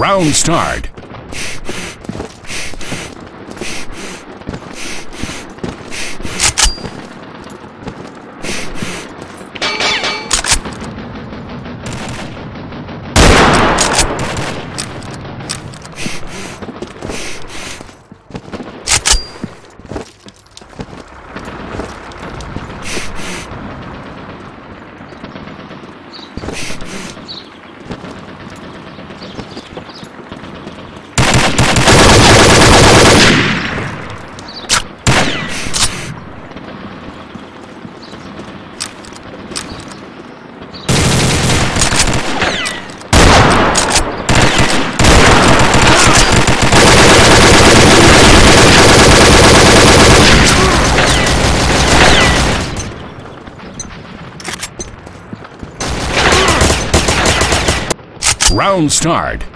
Round start. Round start.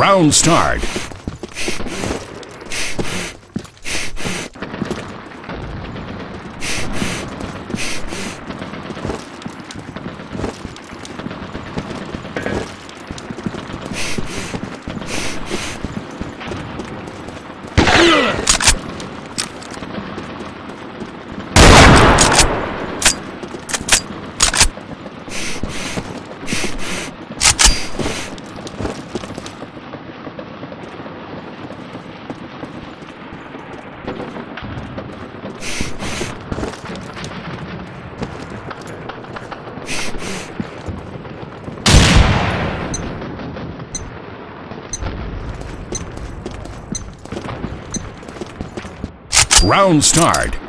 Round start. Round start.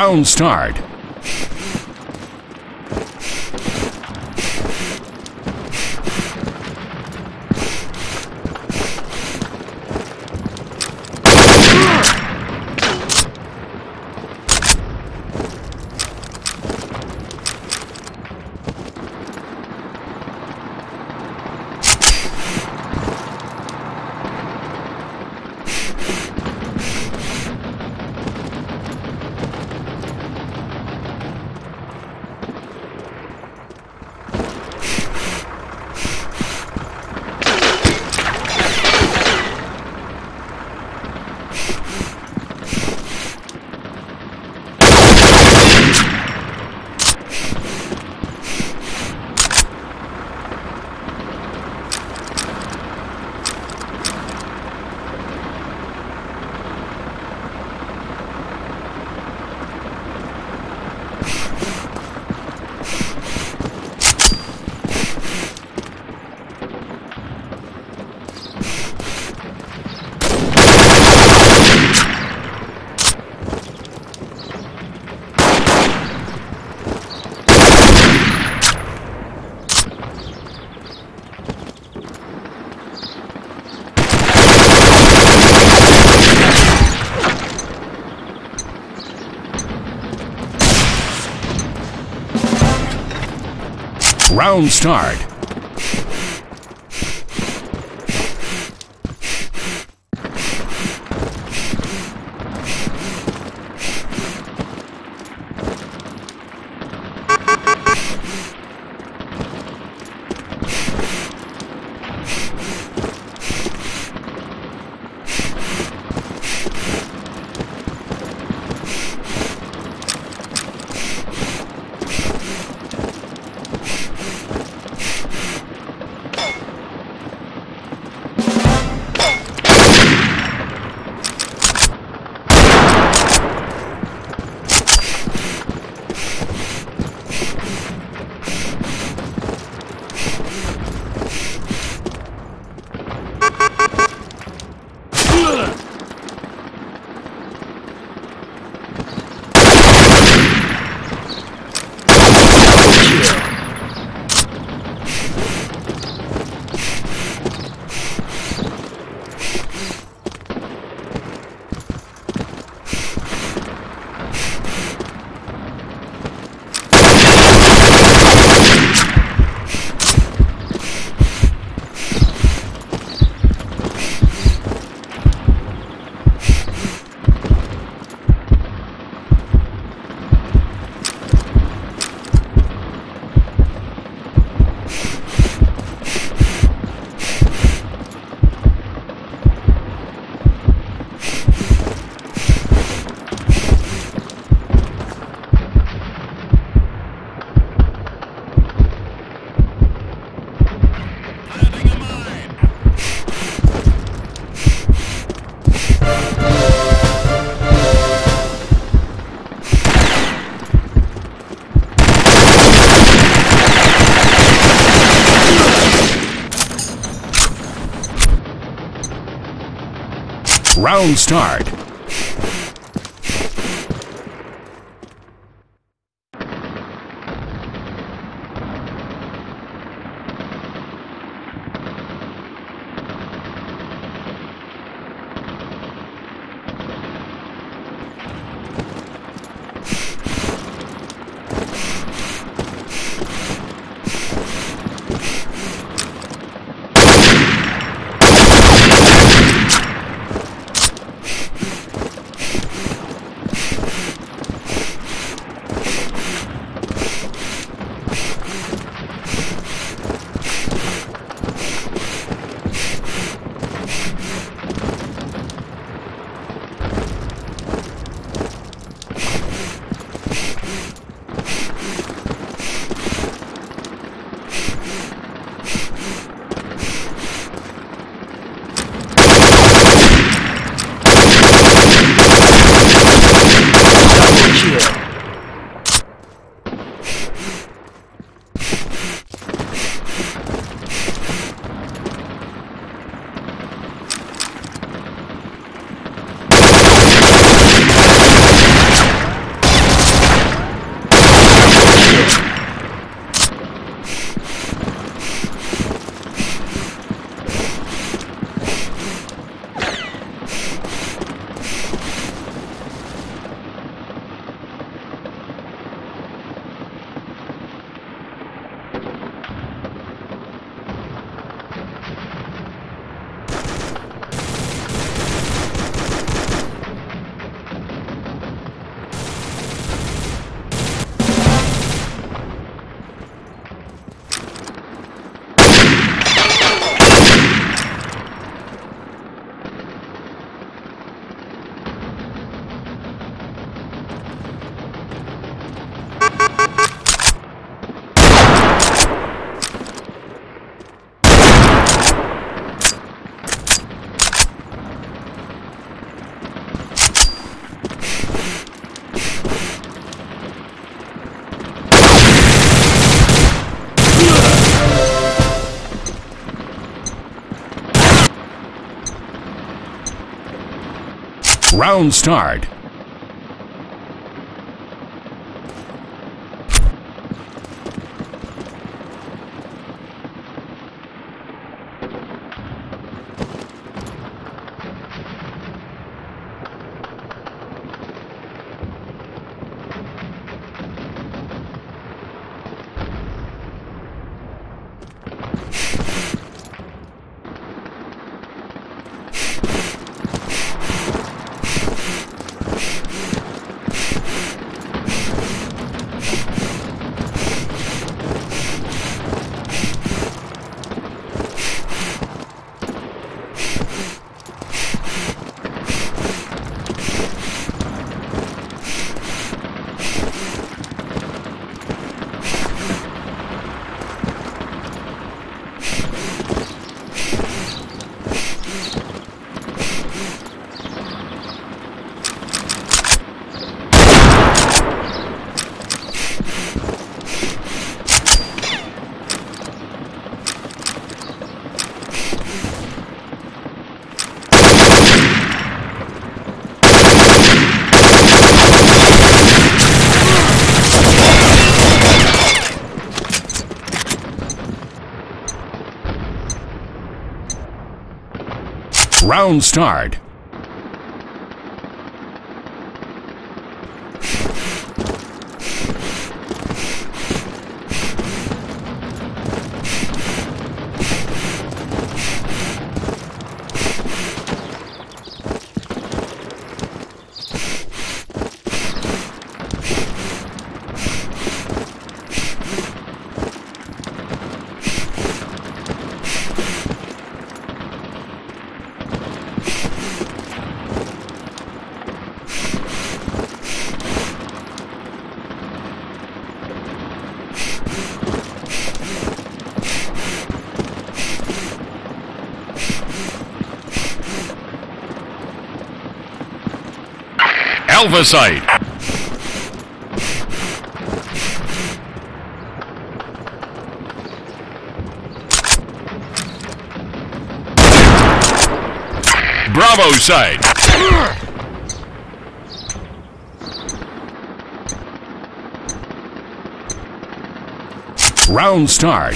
Round start. Round start. Round start. Round start. Round start. Alpha site. Bravo site. Round start.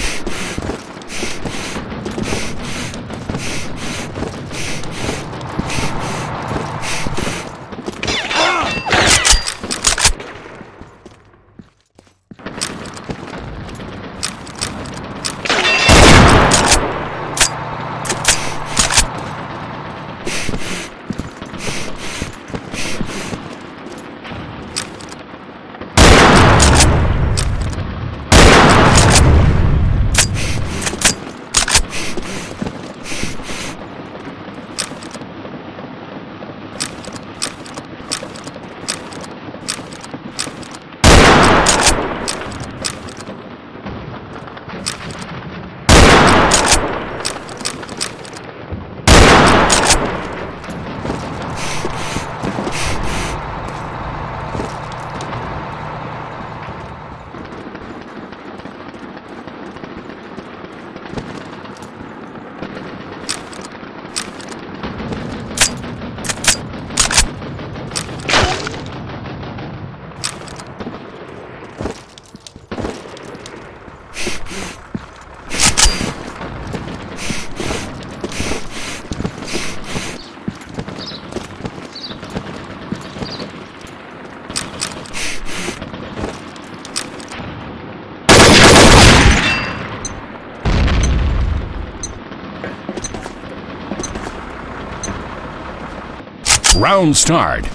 Round start.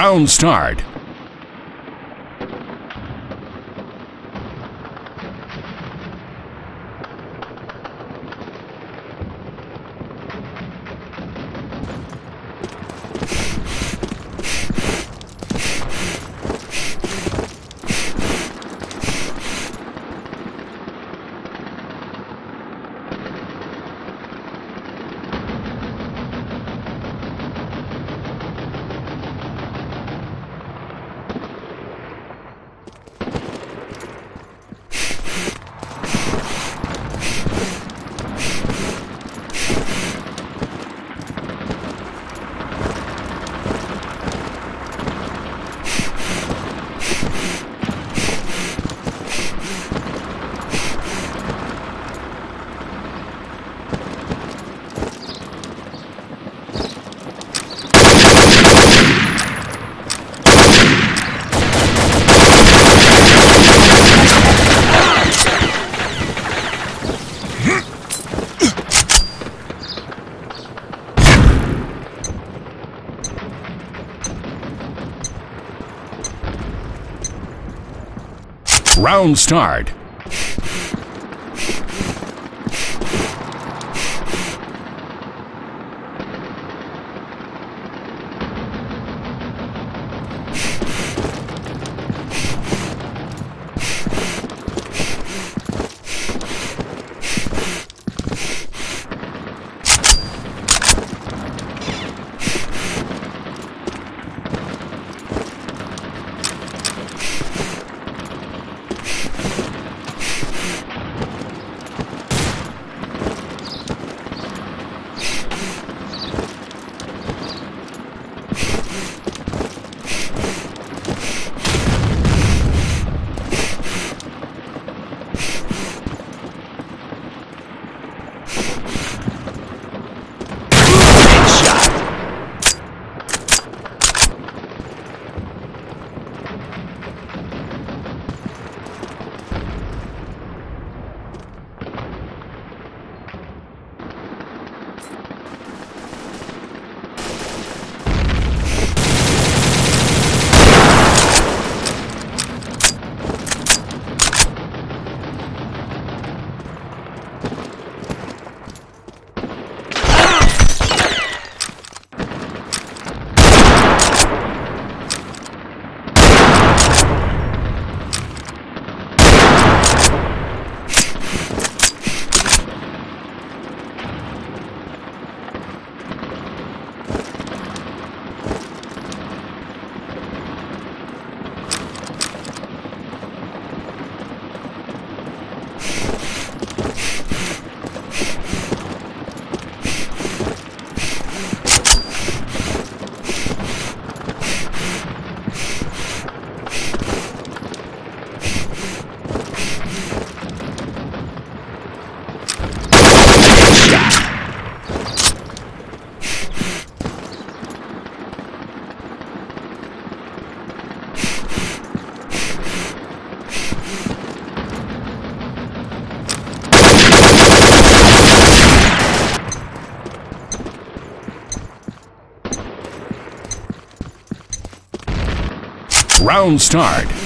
Round start. Round start. Round start.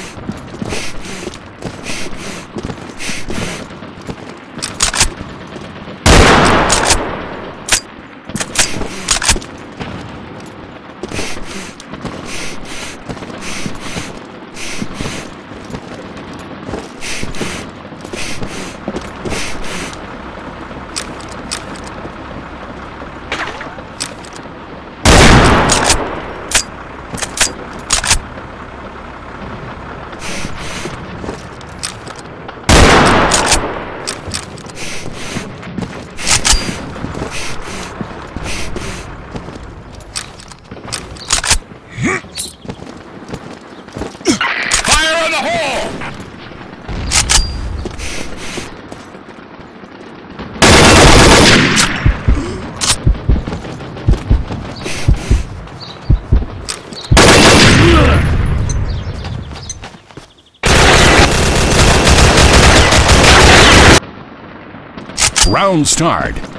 Round start.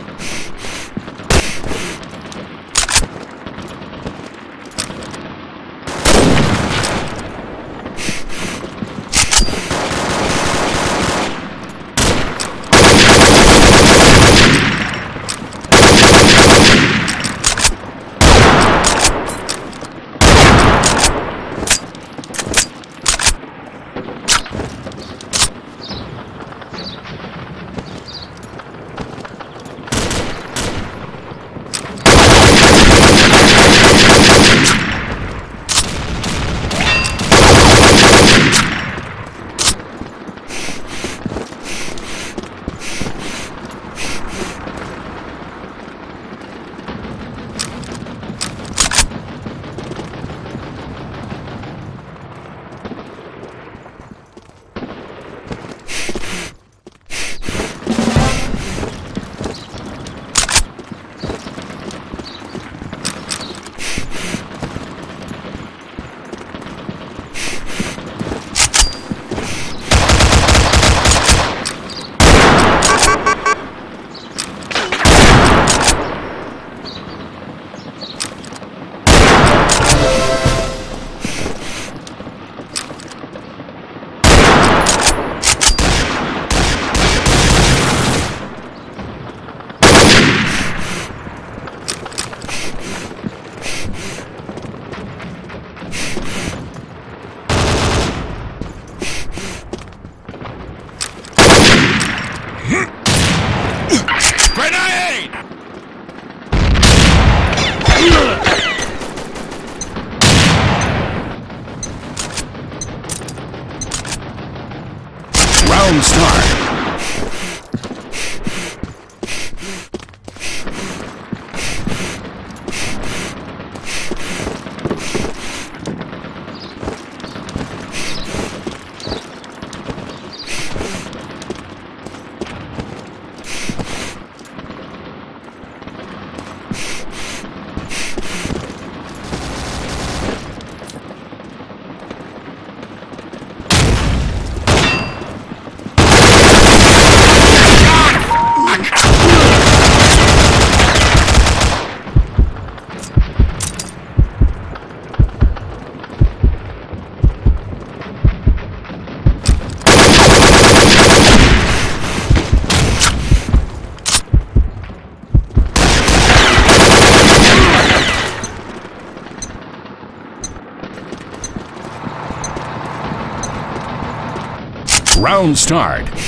Round start.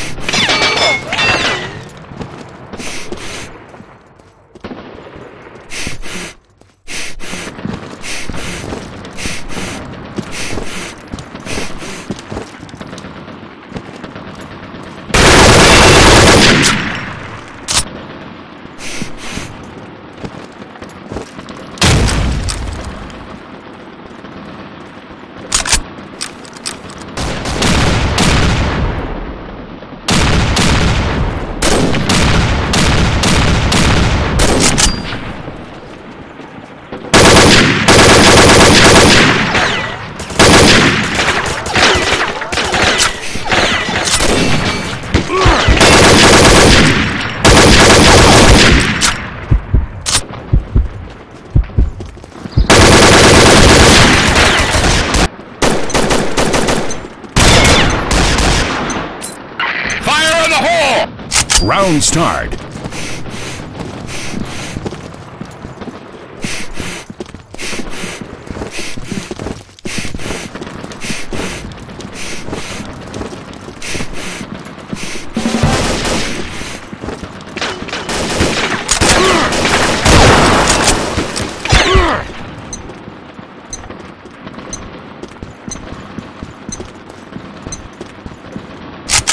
Start.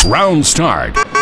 Round start.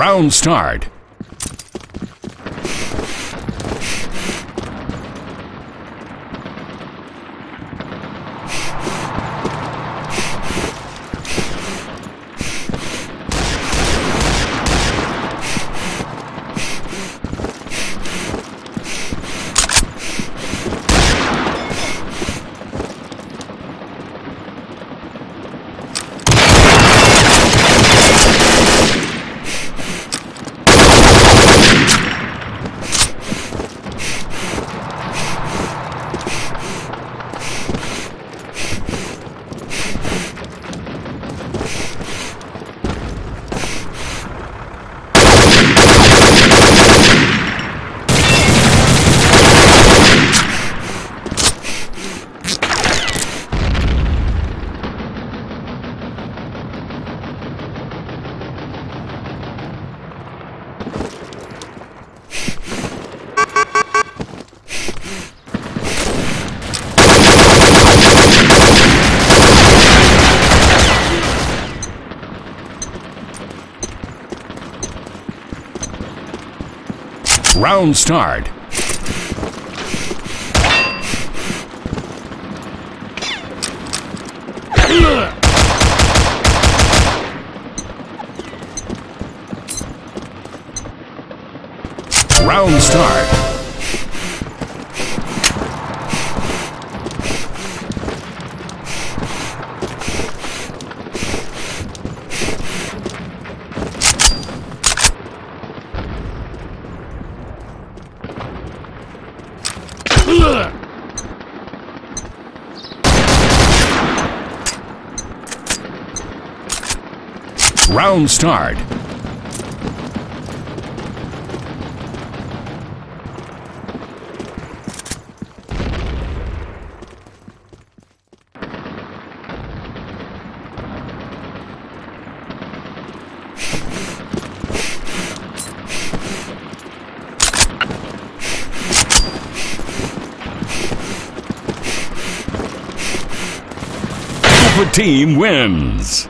Round start. Round start. Round start. Team wins.